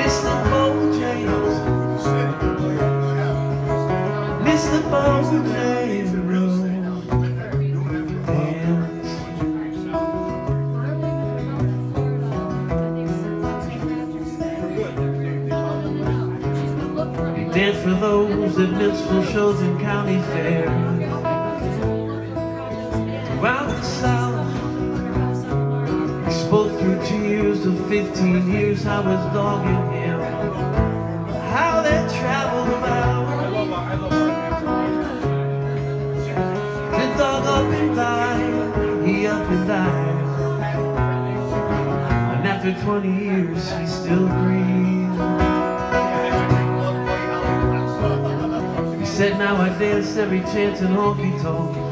Mr. Bojangles. Mr. Bojangles. Dance. Dance for those at minstrel shows and county fairs. Throughout the South two years to 15 years I was dogging him. How they traveled about. The dog up and died, he up and died. And after 20 years, he still breathes. He said, now I dance every chance in honky tonk.